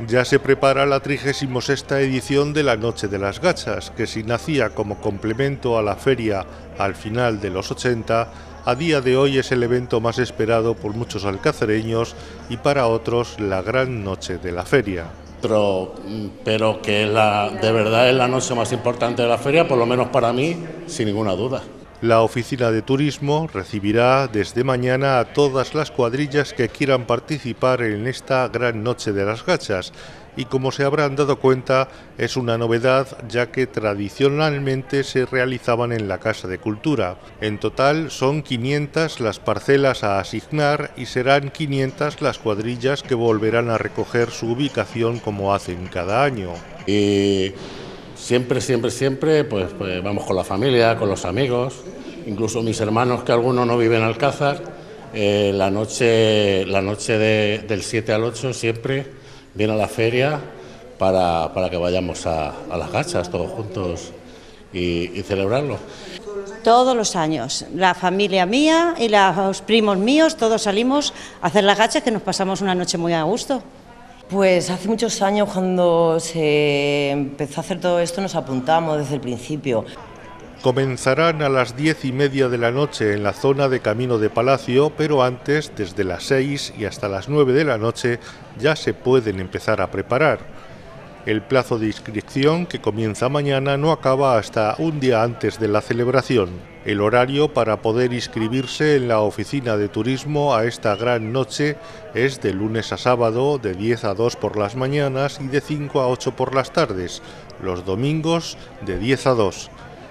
Ya se prepara la 36 edición de la Noche de las Gachas, que si nacía como complemento a la feria al final de los 80, a día de hoy es el evento más esperado por muchos alcacereños y para otros la gran noche de la feria. Pero, pero que la, de verdad es la noche más importante de la feria, por lo menos para mí, sin ninguna duda. La oficina de turismo recibirá desde mañana a todas las cuadrillas que quieran participar en esta gran noche de las gachas y como se habrán dado cuenta es una novedad ya que tradicionalmente se realizaban en la Casa de Cultura. En total son 500 las parcelas a asignar y serán 500 las cuadrillas que volverán a recoger su ubicación como hacen cada año. Y siempre, siempre, siempre pues, pues vamos con la familia, con los amigos incluso mis hermanos, que algunos no viven en Alcázar, eh, la noche, la noche del 7 al 8 siempre viene a la feria para, que vayamos a, las gachas todos juntos y, celebrarlo. Todos los años, la familia mía y los primos míos, todos salimos a hacer las gachas que nos pasamos una noche muy a gusto. Pues hace muchos años cuando se empezó a hacer todo esto nos apuntamos desde el principio. Comenzarán a las diez y media de la noche en la zona de Camino de Palacio, pero antes, desde las seis y hasta las nueve de la noche, ya se pueden empezar a preparar. El plazo de inscripción, que comienza mañana, no acaba hasta un día antes de la celebración. El horario para poder inscribirse en la oficina de turismo a esta gran noche es de lunes a sábado, de 10 a 2 por las mañanas y de 5 a 8 por las tardes, los domingos de 10 a 2.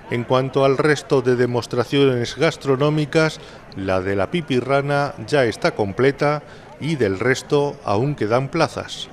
En cuanto al resto de demostraciones gastronómicas, la de la pipirrana ya está completa y del resto aún quedan plazas.